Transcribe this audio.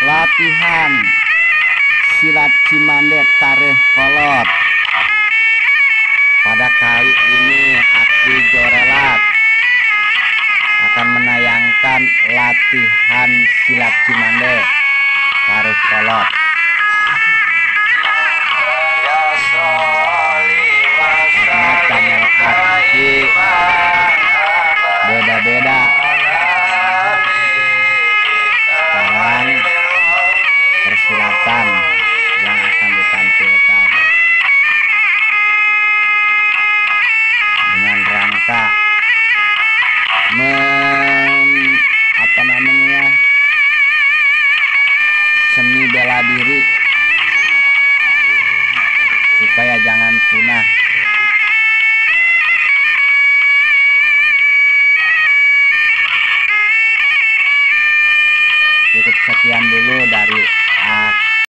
latihan. Silat Cimande tareh kolot. Pada kali ini aku Jorelat akan menayangkan latihan silat Cimande tareh kolot. Bela diri. Supaya jangan punah. Cukup sekian dulu dari